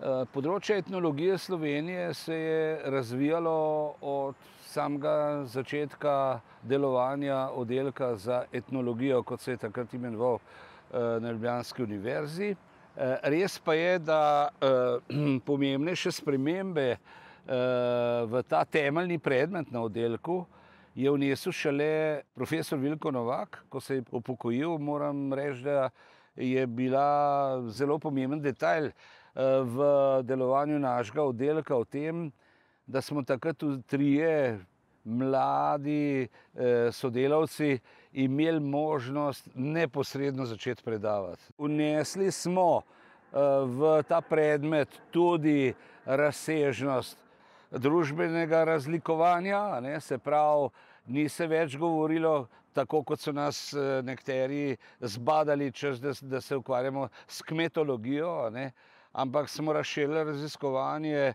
Področje etnologije Slovenije se je razvijalo od samega začetka delovanja oddelka za etnologijo, kot se je takrat imenoval na Ljubljanski univerzi. Res pa je, da pomembnejše spremembe v ta temeljni predmet na oddelku je vnesel šele profesor Vilko Novak, ko se je upokojil, moram reči, da je bila zelo pomemben detajl v delovanju našega oddelka v tem, da smo takrat tudi trije mladi sodelavci imeli možnost neposredno začeti predavati. Vnesli smo v ta predmet tudi razsežnost družbenega razlikovanja, ne, se pravi, ni se več govorilo, tako kot so nas nekateri zbadali, češ da, da se ukvarjamo s kmetologijo, ne, ampak smo razširili raziskovanje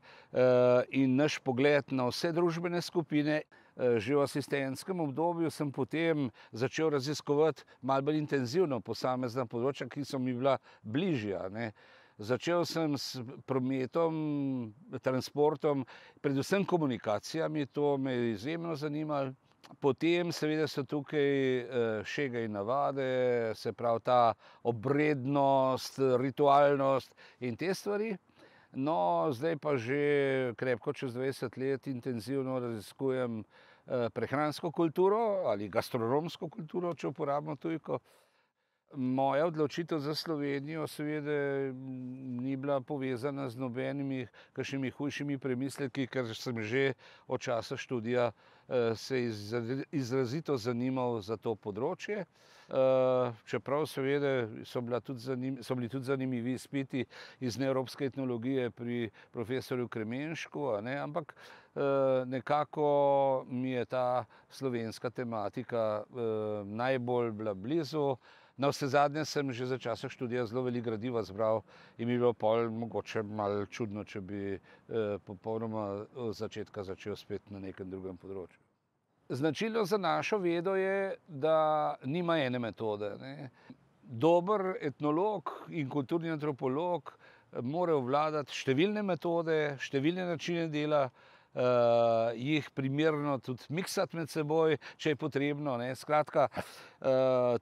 in naš pogled na vse družbene skupine. Že v asistentskem obdobju sem potem začel raziskovati malo bolj intenzivno posamezna področja, ki so mi bila bližje, a ne. Začel sem s prometom, transportom, predvsem komunikacijami, to me je izjemno zanimalo. Potem seveda so tukaj šege in navade, se pravi ta obrednost, ritualnost in te stvari. No, zdaj pa že krepko čez dvajset let intenzivno raziskujem prehransko kulturo ali gastronomsko kulturo, če uporabimo tujko. Moja odločitev za Slovenijo seveda ni bila povezana z nobenimi kakšnimi hujšimi premisleki, ker sem že od časa študija se izrazito zanimal za to področje. Čeprav seveda so tudi so bili tudi zanimivi izpiti iz neevropske etnologije pri profesorju Kremenšku, ne, ampak nekako mi je ta slovenska tematika najbolj bila blizu. Navsezadnje sem že za časa študija zelo veliko gradiva zbral in mi bi bilo pol mogoče malo čudno, če bi popolnoma od začetka začel spet na nekem drugem področju. Značilno za našo vedo je, da nima ene metode, ne. Dober etnolog in kulturni antropolog mora obvladati številne metode, številne načine dela, jih primerno tudi miksati med seboj, če je potrebno, ne, skratka,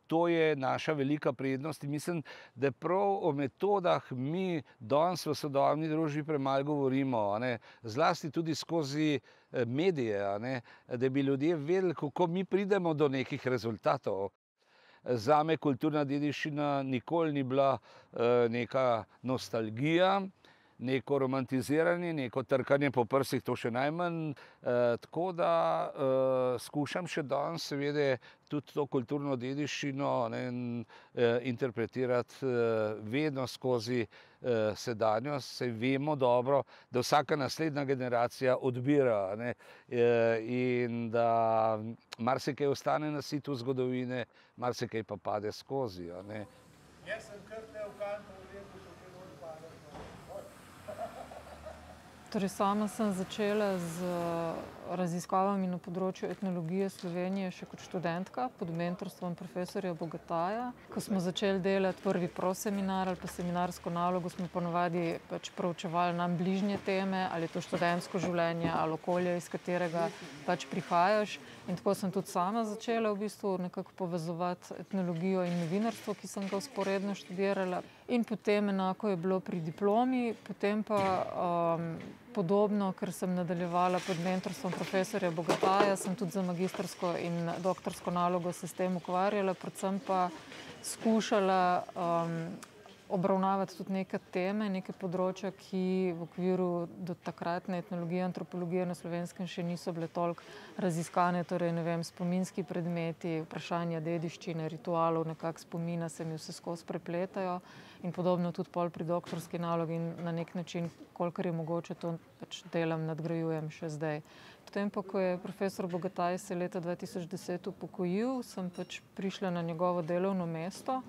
to je naša velika prednost in mislim, da prav o metodah mi danes v sodobni družbi premalo govorimo. Zlasti tudi skozi medije, a ne, da bi ljudje vedeli, kako mi pridemo do nekih rezultatov. Zame kulturna dediščina nikoli ni bila neka nostalgija, neko romantiziranje, neko trkanje po prsih, to še najmanj. Tako da skušam še danes seveda tudi to kulturno dediščino, ne, interpretirati vedno skozi sedanjost, saj vemo dobro, da vsaka naslednja generacija odbira, ne, in da marsikaj ostane nasito zgodovine, marsikaj pa pade skozi, a ne. Torej sama sem začela z raziskavami na področju etnologije Slovenije še kot študentka pod mentorstvom profesorja Bogataja. Ko smo začeli delati prvi proseminar ali pa seminarsko nalogo, smo ponavadi pač proučevali nam bližnje teme, ali je to študentsko življenje ali okolje, iz katerega pač prihajaš. In tako sem tudi sama začela v bistvu nekako povezovati etnologijo in novinarstvo, ki sem ga vzporedno študirala. In potem enako je bilo pri diplomi, potem pa podobno, ker sem nadaljevala pod mentorstvom profesorja Bogataja, sem tudi za magistrsko in doktorsko nalogo se s tem ukvarjala, predvsem pa skušala obravnavati tudi neke teme, neka področja, ki v okviru do takratne etnologije, antropologije na Slovenskem še niso bile toliko raziskane, torej, ne vem, spominski predmeti, vprašanja dediščine, ritualov, nekako spomina se mi vseskozi prepletajo. In podobno tudi pol pri doktorski nalogi in na neki način, kolikor je mogoče, to pač delam, nadgrajujem še zdaj. Potem pa, ko je profesor Bogataj se leta dva tisoč deset upokojil, sem pač prišla na njegovo delovno mesto,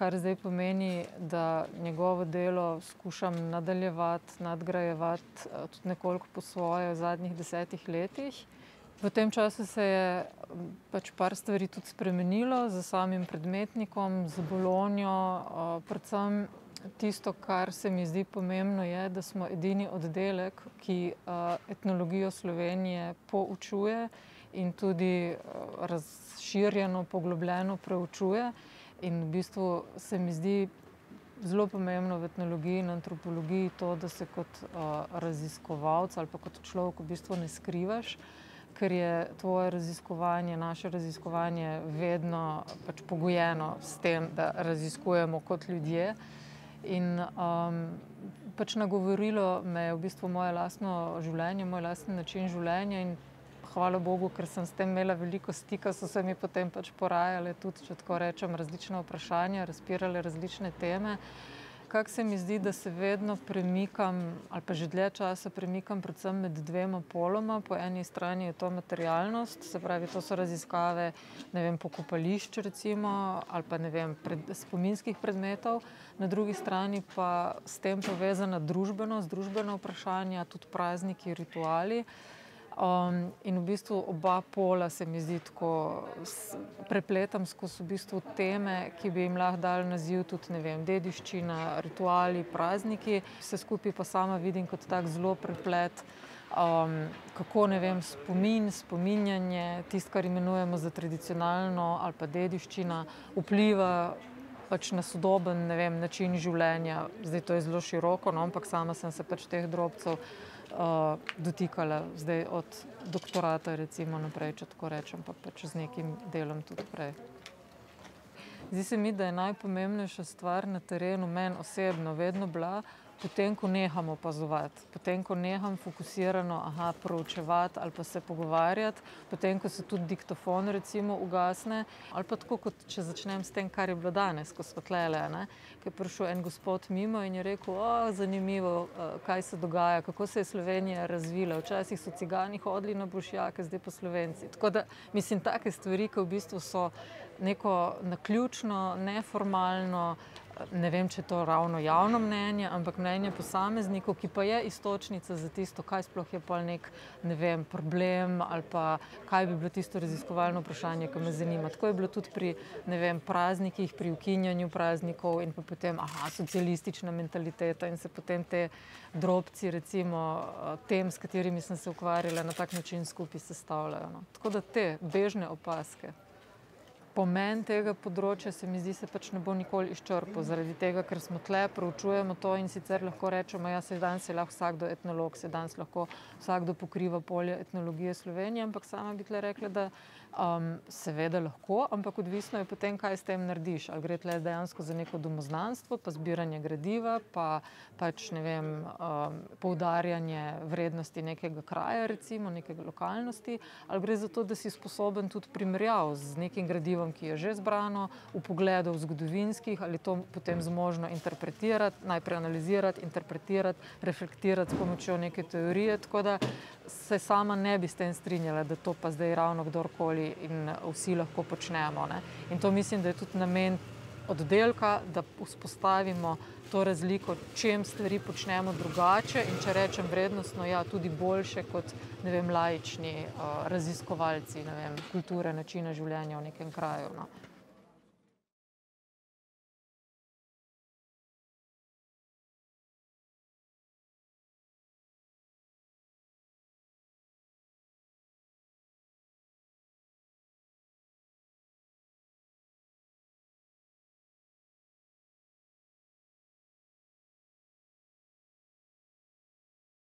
kar zdaj pomeni, da njegovo delo skušam nadaljevati, nadgrajevati tudi nekoliko po svoje v zadnjih desetih letih. V tem času se je pač par stvari tudi spremenilo s samim predmetnikom, z Bologno, predvsem tisto, kar se mi zdi pomembno, je, da smo edini oddelek, ki uh, etnologijo Slovenije poučuje in tudi razširjeno, poglobljeno preučuje. In v bistvu se mi zdi zelo pomembno v etnologiji in antropologiji to, da se kot uh, raziskovalec ali pa kot človek v bistvu ne skrivaš. Ker je tvoje raziskovanje, naše raziskovanje, vedno pač pogojeno s tem, da raziskujemo kot ljudje. In um, pač nagovorilo me je v bistvu moje lastno življenje, moj lastni način življenja. In hvala Bogu, ker sem s tem imela veliko stika, so se mi potem pač porajale tudi, če tako rečem, različne vprašanja, razpirale različne teme. Nekako se mi zdi, da se vedno premikam, ali pa že dlje časa premikam, predvsem med dvema poloma. Po eni strani je to materialnost, se pravi, to so raziskave vem, pokopališč, recimo, ali pa vem, pred, spominskih predmetov, na drugi strani pa s tem povezana družbenost, družbena vprašanja, tudi prazniki, rituali. Um, in v bistvu oba pola se mi zdi tako prepletam skozi v bistvu teme, ki bi jim lahko dali naziv tudi vem, dediščina, rituali, prazniki. Vse skupaj pa sama vidim kot tak zelo preplet. Um, kako ne vem, spomin, spominjanje, tisto, kar imenujemo za tradicionalno ali pa dediščina, vpliva pač na sodoben vem, način življenja. Zdaj to je zelo široko, no, ampak sama sem se pač teh drobcev uh, dotikala, zdaj od doktorata, recimo naprej, če tako rečem, pa pač z nekim delom tudi prej. Zdi se mi, da je najpomembnejša stvar na terenu, meni osebno, vedno bila, potem, ko neham opazovati, potem, ko neham fokusirano aha, proučevati ali pa se pogovarjati, potem, ko se tudi diktofon recimo ugasne, ali pa tako, kot če začnem s tem, kar je bilo danes, ko smo tlele, ne? ki je prišel en gospod mimo in je rekel, o, zanimivo, kaj se dogaja, kako se je Slovenija razvila. Včasih so cigani hodili na bošjake, zdaj pa slovenci. Tako da mislim, take stvari, ki v bistvu so neko naključno, neformalno, ne vem, če je to ravno javno mnenje, ampak mnenje posameznikov, ki pa je istočnica za tisto, kaj sploh je pa nek ne vem, problem ali pa kaj bi bilo tisto raziskovalno vprašanje, ki me zanima. Tako je bilo tudi pri vem, praznikih, pri ukinjanju praznikov in pa potem, aha, socialistična mentaliteta in se potem te drobci, recimo tem, s katerimi sem se ukvarjala, na tak način skupaj sestavljajo. No. Tako da te bežne opaske pomen tega področja se mi zdi, se pač ne bo nikoli izčrpal, zaradi tega, ker smo tle, proučujemo to in sicer lahko rečemo, da ja, se danes lahko vsakdo etnolog, se danes lahko vsakdo pokriva polje etnologije Slovenije, ampak sama bi tle rekla, da Um, seveda lahko, ampak odvisno je potem, kaj s tem narediš. Ali gre tle dejansko za neko domoznanstvo, pa zbiranje gradiva, pa pač ne vem, um, poudarjanje vrednosti nekega kraja, recimo nekega lokalnosti, ali gre za to, da si sposoben tudi primerjav z nekim gradivom, ki je že zbrano, v pogledov zgodovinskih, ali to potem zmožno interpretirati, najprej analizirati, interpretirati, reflektirati s pomočjo neke teorije. Tako da se sama ne bi s tem strinjala, da to pa zdaj ravno kdorkoli in vsi lahko počnemo. Ne. In to mislim, da je tudi namen oddelka, da vzpostavimo to razliko, čem stvari počnemo drugače in če rečem vrednostno, ja, tudi boljše kot ne vem, laični uh, raziskovalci ne vem, kulture, načina življenja v nekem kraju. No.